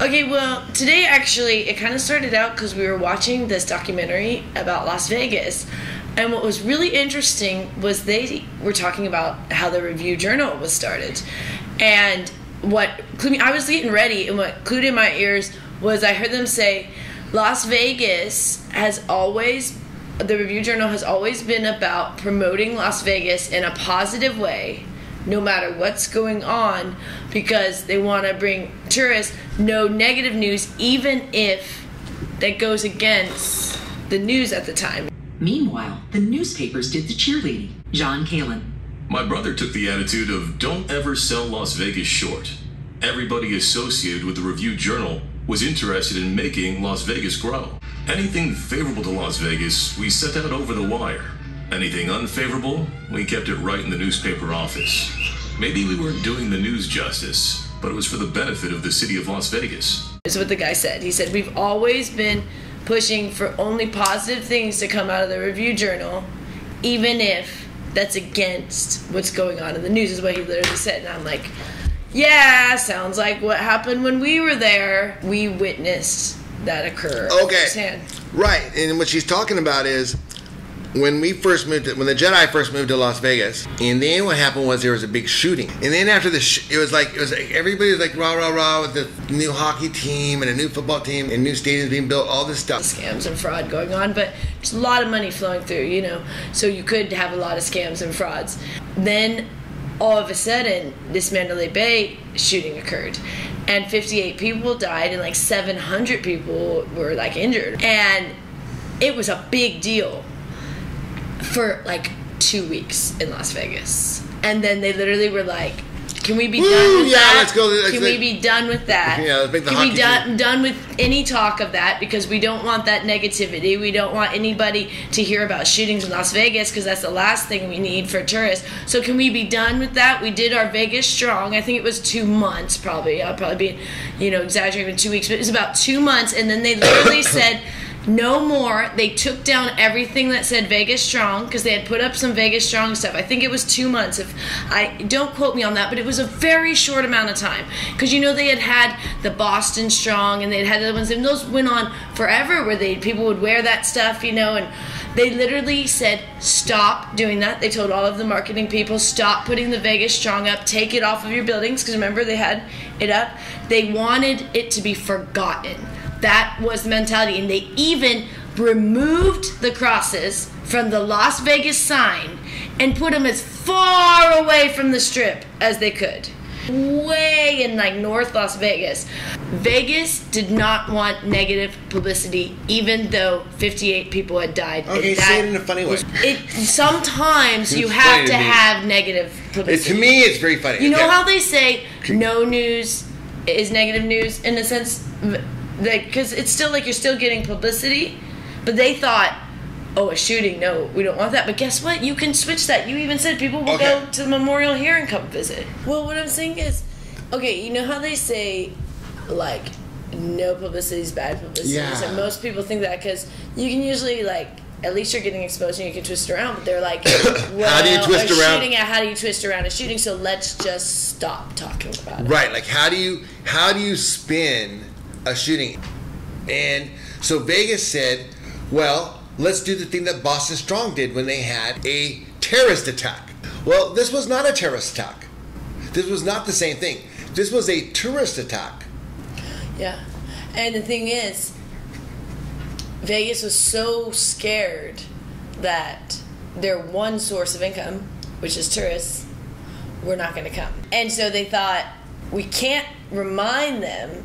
Okay, well, today actually, it kind of started out because we were watching this documentary about Las Vegas. And what was really interesting was they were talking about how the Review Journal was started. And what I was getting ready, and what clued in my ears was I heard them say, Las Vegas has always, the Review Journal has always been about promoting Las Vegas in a positive way no matter what's going on because they want to bring tourists no negative news even if that goes against the news at the time. Meanwhile, the newspapers did the cheerleading. John Cahlan. My brother took the attitude of don't ever sell Las Vegas short. Everybody associated with the Review Journal was interested in making Las Vegas grow. Anything favorable to Las Vegas, we sent out over the wire. Anything unfavorable, we kept it right in the newspaper office. Maybe we weren't doing the news justice, but it was for the benefit of the city of Las Vegas. This Is what the guy said. He said, We've always been pushing for only positive things to come out of the Review Journal, even if that's against what's going on in the news, is what he literally said. And I'm like, Yeah, sounds like what happened when we were there. We witnessed that occur. Okay. firsthand. Right, and what she's talking about is when we first moved, to, when the Jedi first moved to Las Vegas, and then what happened was there was a big shooting, and then after the, sh- it was like it was like, everybody was like rah rah rah with the new hockey team and a new football team and new stadiums being built, all this stuff. scams and fraud going on, but there's a lot of money flowing through, you know. So you could have a lot of scams and frauds. Then all of a sudden, this Mandalay Bay shooting occurred. And 58 people died, and like 700 people were like injured. And it was a big deal for like two weeks in Las Vegas. And then they literally were like, can we be Woo, done with yeah, that? let's go, let's can we be done with that? Yeah, let's make the can we done, team. done with any talk of that because we don't want that negativity. We don't want anybody to hear about shootings in Las Vegas because that's the last thing we need for tourists. So can we be done with that? We did our Vegas strong. I think it was two months, probably. I'll probably be, you know, exaggerating two weeks, but it was about two months, and then they literally said. No more. They took down everything that said Vegas Strong because they had put up some Vegas Strong stuff. I think it was two months. If I don't quote me on that, but it was a very short amount of time because you know they had had the Boston Strong and they'd had the other ones, and those went on forever. Where they people would wear that stuff, you know, and they literally said stop doing that. They told all of the marketing people stop putting the Vegas Strong up, take it off of your buildings because remember they had it up. They wanted it to be forgotten. That was the mentality. And they even removed the crosses from the Las Vegas sign and put them as far away from the strip as they could. Way in like North Las Vegas. Vegas did not want negative publicity, even though 58 people had died. Okay, And say that it in a funny way. It sometimes you have to to me. have negative publicity. It, publicity. to me, it's very funny. You know Okay. how they say no news is negative news in a sense, like because it's still like you're still getting publicity, but they thought, oh, a shooting, no, we don't want that. But guess what? You can switch that. You even said people will Okay. go to the memorial here and come visit. Well, what I'm saying is, okay, you know how they say, like. No publicity is bad publicity. Yeah. And most people think that because you can usually like at least you're getting exposed and you can twist around. But they're like, well, How do you twist around? shooting at how do you twist around a shooting? So let's just stop talking about it. Right, like how do you how do you spin a shooting? And so Vegas said, well, let's do the thing that Boston Strong did when they had a terrorist attack. Well, this was not a terrorist attack. This was not the same thing. This was a tourist attack. Yeah. And the thing is, Vegas was so scared that their one source of income, which is tourists, were not going to come. And so they thought, we can't remind them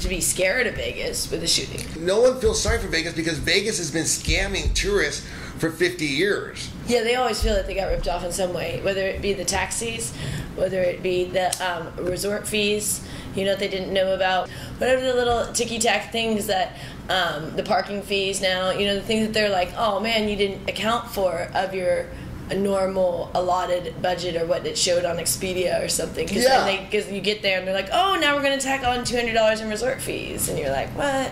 to be scared of Vegas with a shooting. No one feels sorry for Vegas because Vegas has been scamming tourists for 50 years. Yeah, they always feel that they got ripped off in some way, whether it be the taxis, whether it be the um, resort fees, you know, they didn't know about, whatever the little ticky tack things that um, the parking fees now, you know, the things that they're like, oh man, you didn't account for of your normal allotted budget or what it showed on Expedia or something. Because Yeah. they, cause you get there and they're like, oh, now we're going to tack on $200 in resort fees. And you're like, what?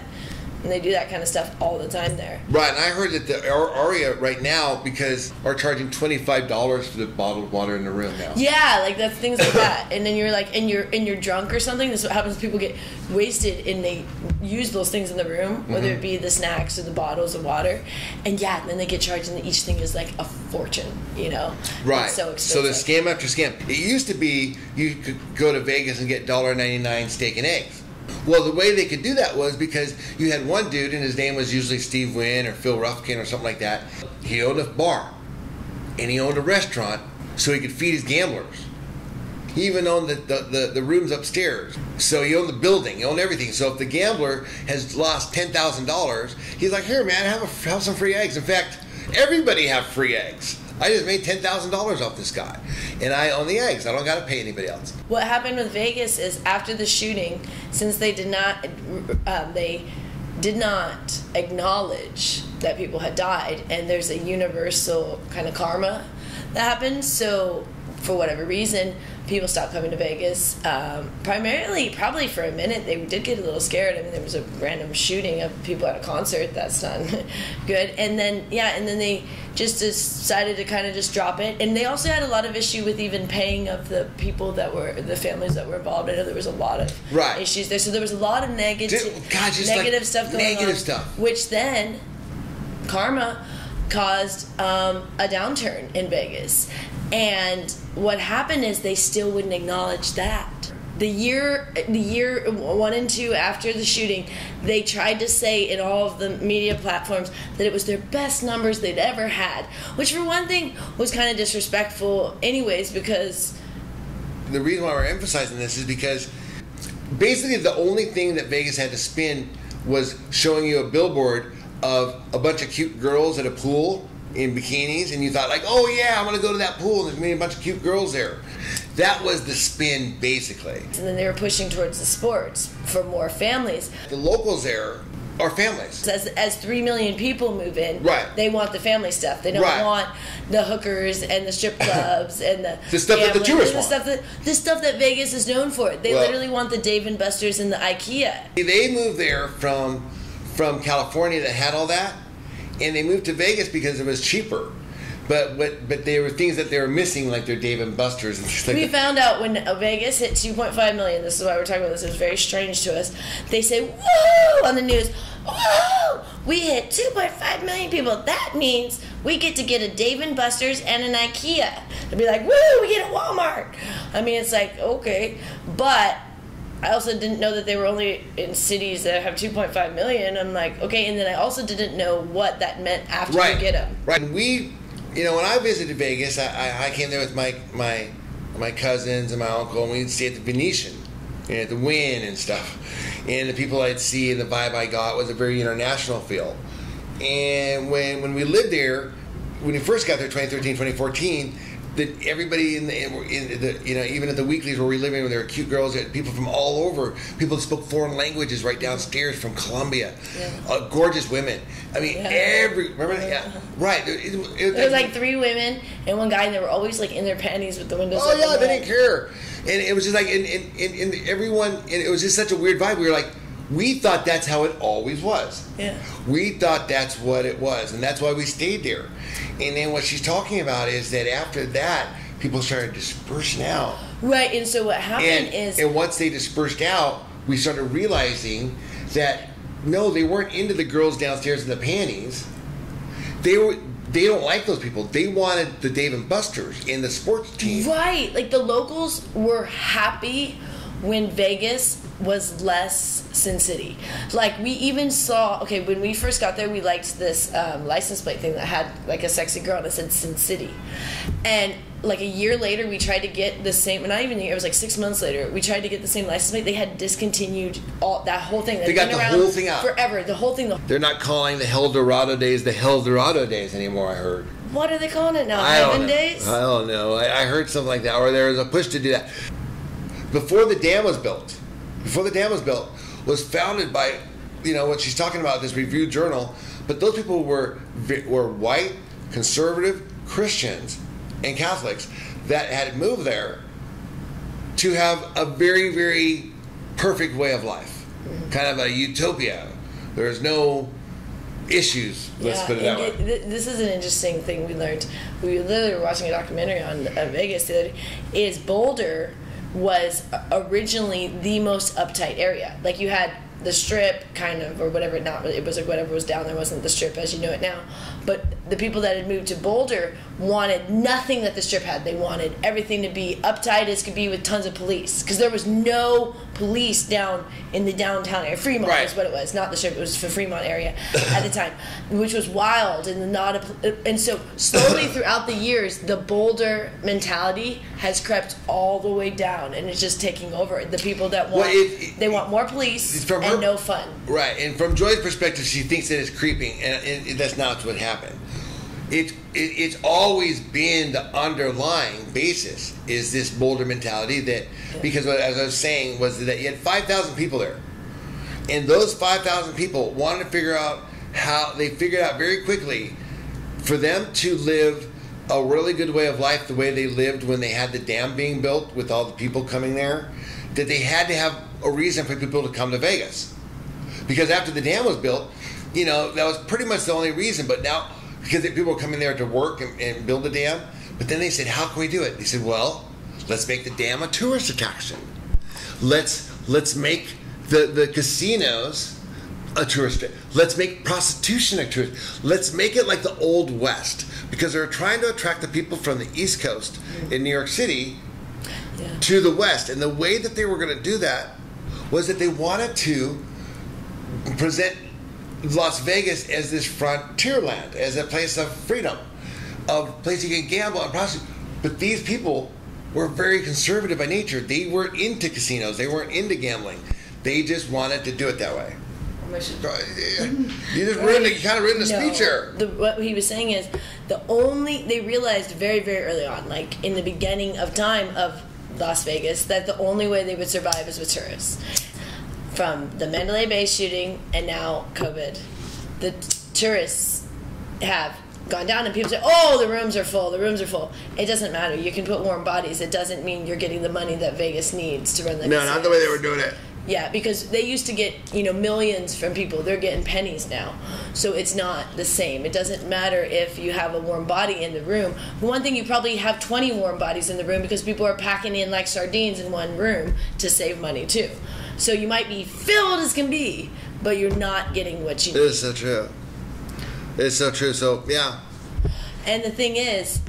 And they do that kind of stuff all the time there. Right, and I heard that the Ar- Aria right now because are charging twenty five dollars for the bottled water in the room now. Yeah, like that's things like that. And then you're like, and you're and you're drunk or something. This is what happens. People get wasted and they use those things in the room, whether Mm-hmm. it be the snacks or the bottles of water. And yeah, and then they get charged, and each thing is like a fortune. You know, Right. It's so so the scam after scam. It used to be you could go to Vegas and get $1.99 steak and eggs. Well, the way they could do that was because you had one dude, and his name was usually Steve Wynn or Phil Ruffin or something like that. He owned a bar, and he owned a restaurant, so he could feed his gamblers. He even owned the, the, the, the rooms upstairs. So he owned the building, he owned everything. So if the gambler has lost $10,000, he's like, here, man, have, a, have some free eggs. In fact, everybody have free eggs. I just made $10,000 off this guy. And I own the eggs. I don't got to pay anybody else. what happened with Vegas is after the shooting, since they did not, um, they did not acknowledge that people had died, and there's a universal kind of karma that happened. So, for whatever reason, people stopped coming to Vegas. Um, primarily, probably for a minute, they did get a little scared. I mean, there was a random shooting of people at a concert. That's not good. And then, yeah, and then they just decided to kind of just drop it. And they also had a lot of issue with even paying of the people that were the families that were involved. I know there was a lot of Right. issues there. So there was a lot of negative, God, just like stuff going negative on, stuff. which then karma caused um, a downturn in Vegas. And what happened is they still wouldn't acknowledge that. The year, the year one and two after the shooting, they tried to say in all of the media platforms that it was their best numbers they'd ever had, which for one thing was kind of disrespectful, anyways, because the reason why we're emphasizing this is because basically the only thing that Vegas had to spin was showing you a billboard of a bunch of cute girls at a pool in bikinis, and you thought like, oh yeah, I'm gonna go to that pool. and There's gonna be a bunch of cute girls there. That was the spin, basically. and then they were pushing towards the sports for more families. The locals there are families. as as three million people move in, Right. They want the family stuff. They don't Right. want the hookers and the strip clubs and the The stuff that the tourists the want. stuff that the stuff that Vegas is known for. They Well- literally want the Dave and Buster's and the IKEA. They moved there from from California that had all that, and they moved to Vegas because it was cheaper. But but but there were things that they were missing, like their Dave and Buster's and things like We that. found out when Vegas hit 2.5 million. This is why we're talking about this. It was very strange to us. They say, "Woo!" on the news. Whoa! We hit 2.5 million people. That means we get to get a Dave and Buster's and an IKEA. They'd be like, "Woo! We get a Walmart." I mean, it's like okay, but I also didn't know that they were only in cities that have 2.5 million. I'm like, okay, and then I also didn't know what that meant after right, you get them. Right. And we, you know, when I visited Vegas, I, I, came there with my my my cousins and my uncle, and we'd stay at the Venetian, and at the Wynn and stuff. And the people I'd see and the vibe I got was a very international feel. And when when we lived there, when we first got there, 2013, 2014. That everybody in the, in the, you know, even at the weeklies where we live in, there were cute girls, people from all over, people that spoke foreign languages right downstairs from Colombia, Yeah. uh, gorgeous women. I mean, Yeah. every remember that? Yeah, right. It, it, it- There was like three women and one guy, and they were always like in their panties with the windows. oh yeah, they didn't care, and it was just like, and, and, and, and everyone, and it was just such a weird vibe. We were like, we thought that's how it always was. Yeah. We thought that's what it was, and that's why we stayed there. And then what she's talking about is that after that, people started dispersing out. Right, and so what happened And, is and once they dispersed out, we started realizing that no, they weren't into the girls downstairs in the panties. They were. They don't like those people. They wanted the Dave and Buster's in the sports team. right, like the locals were happy when Vegas was less Sin City. Like we even saw, okay, when we first got there, we liked this um, license plate thing that had like a sexy girl and it said Sin City, and like a year later, we tried to get the same. Not even a year. It was like six months later. We tried to get the same license plate. They had discontinued all that whole thing. They got the around whole thing out. forever. The whole thing. The, They're not calling the Helldorado days the Helldorado days anymore. I heard. what are they calling it now? I don't Heaven know. days. I don't know. I, I heard something like that, or there was a push to do that. Before the dam was built, before the dam was built, was founded by, you know, what she's talking about this review journal. But those people were were white, conservative Christians and Catholics that had moved there to have a very, very perfect way of life, kind of a utopia, There's no issues. Let's put it that way. th- this is an interesting thing we learned. We literally were watching a documentary on uh, Vegas the other day. Is Boulder was originally the most uptight area. Like you had the strip kind of or whatever not it was like whatever was down there wasn't the strip as you know it now but the people that had moved to boulder wanted nothing that the strip had they wanted everything to be uptight as could be with tons of police because there was no police down in the downtown area fremont Right. is what it was not the strip it was the fremont area at the time which was wild and not a, and so slowly throughout the years the boulder mentality has crept all the way down and it's just taking over the people that want Well, it- it- they want more police From and her- no fun. Right, and from Joy's perspective, she thinks that it's creeping, and, and that's not what happened. It, it it's always been the underlying basis is this Boulder mentality that because what, as I was saying was that you had five thousand people there, and those five thousand people wanted to figure out how they figured out very quickly for them to live a really good way of life the way they lived when they had the dam being built with all the people coming there that they had to have a reason for people to come to Vegas. Because after the dam was built you know that was pretty much the only reason. But now because people were coming there to work and, and build the dam but then they said how can we do it they said well let's make the dam a tourist attraction let's let's make the the casinos a tourist. Let's make prostitution a tourist. Let's make it like the old west because they're trying to attract the people from the East Coast in New York City Yeah. to the west. And the way that they were going to do that was that they wanted to present Las Vegas as this frontier land, as a place of freedom, of place you can gamble and prostitute. But these people were very conservative by nature. They weren't into casinos. They weren't into gambling. They just wanted to do it that way. Uh, you just ruined the, you kind of ruined the No. speech here. The, what he was saying is the only they realized very very early on, like in the beginning of time of Las Vegas, that the only way they would survive is with tourists. From the Mandalay Bay shooting and now COVID, the t- tourists have gone down and people say, "Oh, the rooms are full. The rooms are full." It doesn't matter. You can put warm bodies. It doesn't mean you're getting the money that Vegas needs to run the. No, not the way they were doing it. Yeah, because they used to get you know millions from people. They're getting pennies now, so it's not the same. It doesn't matter if you have a warm body in the room. One thing you probably have twenty warm bodies in the room because people are packing in like sardines in one room to save money too. So you might be filled as can be, but you're not getting what you need. is so true. It's so true. So yeah, And the thing is,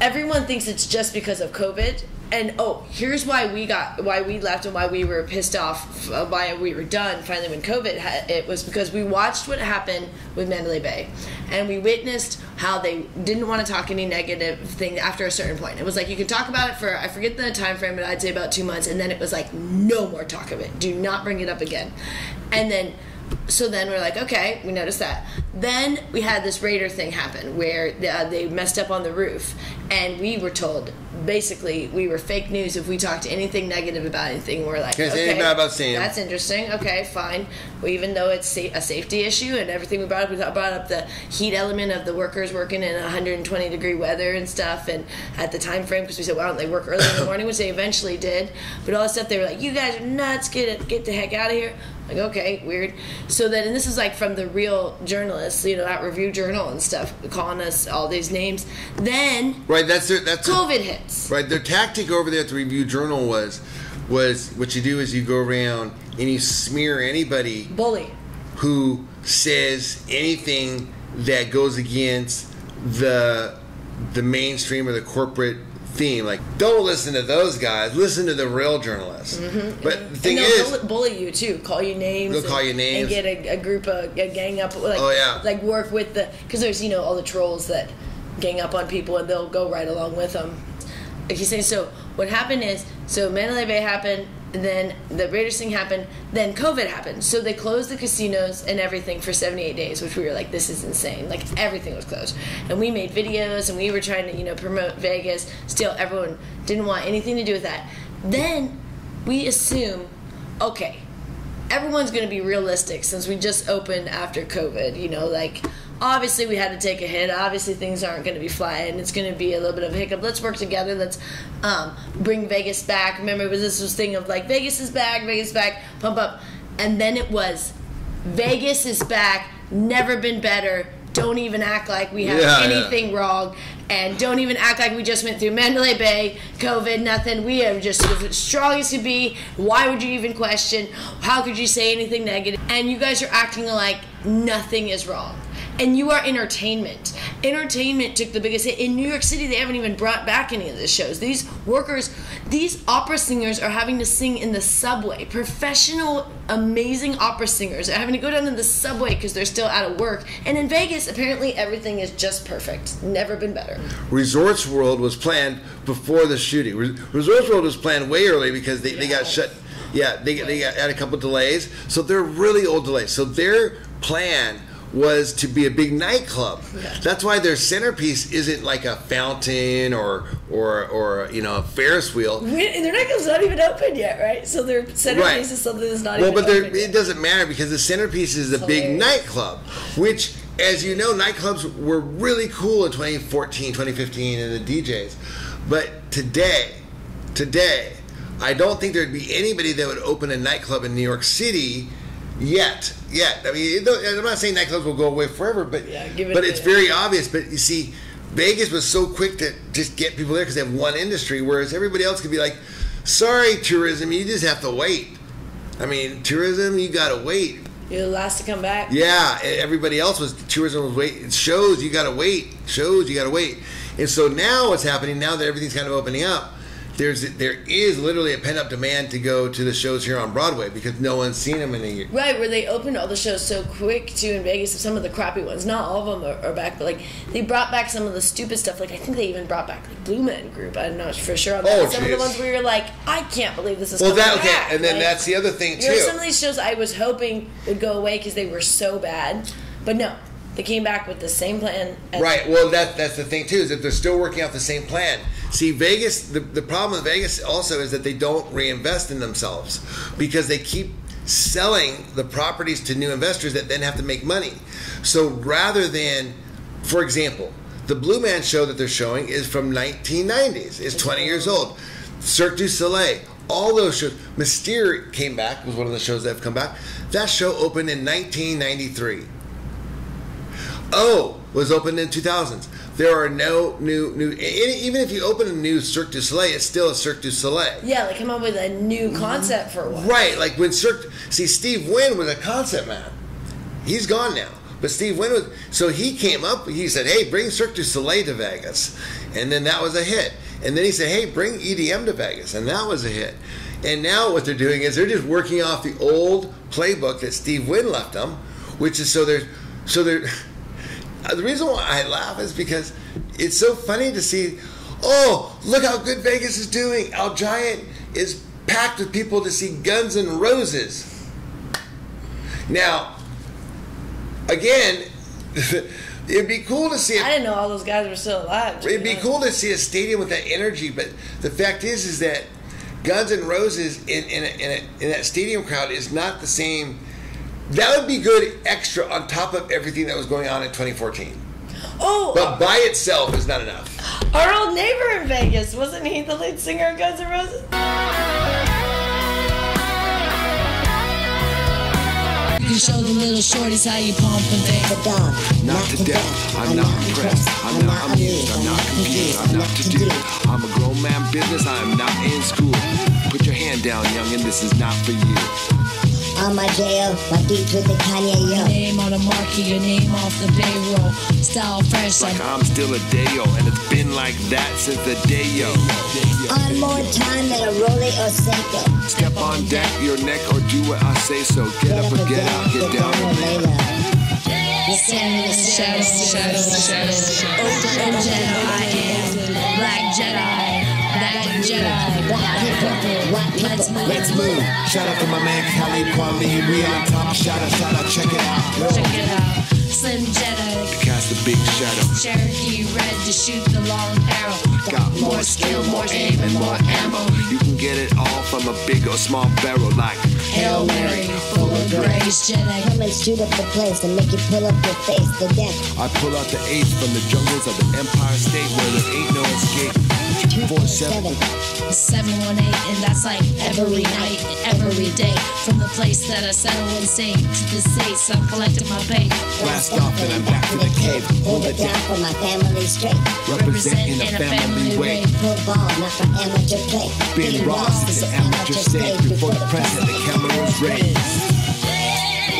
everyone thinks it's just because of COVID. And oh, here's why we got why we left and why we were pissed off, uh, why we were done finally when COVID it was because we watched what happened with Mandalay Bay, and we witnessed how they didn't want to talk any negative thing after a certain point. It was like you can talk about it for I forget the time frame, but I'd say about two months, and then it was like no more talk of it. Do not bring it up again. And then so then we're like, okay, we noticed that. Then we had this Raider thing happen where uh, they messed up on the roof, and we were told basically we were fake news if we talked anything negative about anything. We're like, okay, anything about Sam. That's interesting. Okay, fine. Well, even though it's sa- a safety issue and everything we brought up, we brought up the heat element of the workers working in 120 degree weather and stuff, and at the time frame because we said, why don't they work early in the morning, which they eventually did. But all that stuff, they were like, you guys are nuts. Get it, get the heck out of here. Like, okay, weird. So then, and this is like from the real journalists, you know, that review journal and stuff, calling us all these names. Then right. That's their, that's their- COVID hits. right. Their tactic over there at the Review Journal was was what you do is you go around and you smear anybody Bully. who says anything that goes against the the mainstream or the corporate theme. Like, don't listen to those guys. Listen to the real journalists. Mm-hmm. But the thing is, bully, bully you too. Call you names. They'll and- call you names. and get a, a group of a gang up. Like, Oh, yeah. like work with the because there's you know all the trolls that gang up on people and they'll go right along with them. Like you say, so what happened is so Mandalay Bay happened. Then the Raiders thing happened. Then COVID happened. So they closed the casinos and everything for 78 days, which we were like, this is insane. Like everything was closed. And we made videos and we were trying to, you know, promote Vegas. Still, everyone didn't want anything to do with that. Then we assume, okay, everyone's going to be realistic since we just opened after COVID. You know, like obviously we had to take a hit. Obviously things aren't going to be flying. It's going to be a little bit of a hiccup. Let's work together. Let's um, bring Vegas back. Remember, this was thing of like Vegas is back, Vegas is back, pump up, and then it was Vegas is back. Never been better. Don't even act like we have Yeah, yeah. anything wrong. And don't even act like we just went through Mandalay Bay, COVID, nothing. We are just as strong as could be. Why would you even question? How could you say anything negative? And you guys are acting like nothing is wrong. And you are entertainment. Entertainment took the biggest hit. In New York City, they haven't even brought back any of the shows. These workers, these opera singers are having to sing in the subway. Professional, amazing opera singers are having to go down in the subway because they're still out of work. And in Vegas, apparently everything is just perfect. Never been better. Resorts World was planned before the shooting. Resorts World was planned way early because they, they got shut. Yeah, they, they got had a couple delays. So they're really old delays. So their plan was to be a big nightclub. That's why their centerpiece isn't like a fountain or or or you know a Ferris wheel. We, their nightclub's not even open yet, right? So their centerpiece Right. is something that's not Well, even but open. yet. it doesn't matter because the centerpiece is a big nightclub, which, as you know, nightclubs were really cool in 2014, 2015, and the DJs. But today, today, I don't think there'd be anybody that would open a nightclub in New York City yet. Yet, I mean, I'm not saying nightclubs will go away forever, but Yeah, give it but it's very obvious. But you see, Vegas was so quick to just get people there because they have one industry, whereas everybody else could be like, "Sorry, tourism, you just have to wait." I mean, tourism, you gotta wait. You're the last to come back. Yeah, everybody else was tourism was wait. Shows you gotta wait. Shows you gotta wait. And so now what's happening? Now that everything's kind of opening up, there's there is literally a pent up demand to go to the shows here on Broadway because no one's seen them in a year. Right, where they opened all the shows so quick too in Vegas. Some of the crappy ones, not all of them are, are back, but like they brought back some of the stupid stuff. Like I think they even brought back like Blue Man Group. I'm not for sure on that. Oh, some of the ones where you're like, I can't believe this is Well, that okay, back. and then Like, that's the other thing You know, too. some of these shows I was hoping would go away because they were so bad, but no, they came back with the same plan. as- Right. Well, that that's the thing too is that they're still working out the same plan. See, Vegas. The, the problem with Vegas also is that they don't reinvest in themselves because they keep selling the properties to new investors that then have to make money. So rather than, for example, the Blue Man show that they're showing is from 1990s. It's 20 years old. Cirque du Soleil. All those shows. Mystere came back was one of the shows that have come back. That show opened in 1993. O was opened in 2000s. There are no new new. Even if you open a new Cirque du Soleil, it's still a Cirque du Soleil. Yeah, like come up with a new concept for a. Right, like when Cirque. See, Steve Wynn was a concept man. He's gone now. But Steve Wynn was. So he came up, he said, hey, bring Cirque du Soleil to Vegas. And then that was a hit. And then he said, hey, bring EDM to Vegas. And that was a hit. And now what they're doing is they're just working off the old playbook that Steve Wynn left them, which is so they're. So they're. Uh, The reason why I laugh is because it's so funny to see, oh, look how good Vegas is doing. Allegiant is packed with people to see Guns N' Roses. Now, again, it'd be cool to see I didn't know all those guys were still alive. It'd be cool to see a stadium with that energy, but the fact is, is that Guns N' Roses in in, a, in, a, in that stadium crowd is not the same. That would be good extra on top of everything that was going on in 2014. Oh, But by itself is not enough. our old neighbor in Vegas wasn't he the lead singer of Guns N' Roses? You show the little shorties how you pump and think. the dog. Not to death, I'm not impressed, I'm not amused, I'm not confused, I'm not to do. I'm a grown man business, I am not in school. Put your hand down, youngin', this is not for you. On my jail, my beats with the Kanye yo. Name on the marquee, your name off the payroll. Style fresh, Like like I'm still a dayo, and it's been like that since the day yo. On more time than a Rolly or Seiko. Step on deck, your neck, or do what I say so. Get up or get out, get down and lay low. Shadow, shadow, shadow. Black Jedi, Black people. Let's move. Let's move. Shout out to my man Khalid Kweli. We on top. Shout out, shout out, check it out. Check it out. Slim Jedi, Cast a big shadow. Cherokee red to shoot the long arrow. Got More skill, more aim, and more ammo. You can get it all from a big or small barrel like Hail Mary, full of grace, Jedi. Come and shoot up the place and make you pull up your face. The death. I pull out the ace from the jungles of the Empire State where there ain't no escape. 247. 718, and that's like every night, every day. From the place that I settle insane to the states, I'm collecting my pay. Blast off and I'm back to the cave. Hold it down for my family straight. Representing a family way. Football, not for amateur play. Ben Ross is an amateur stage before the press and the cameras raised.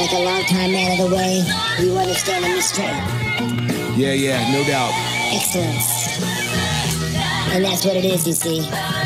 Like a long time man of the way, you understand me straight. Yeah, yeah, no doubt. Excellence. And that's what it is, you see.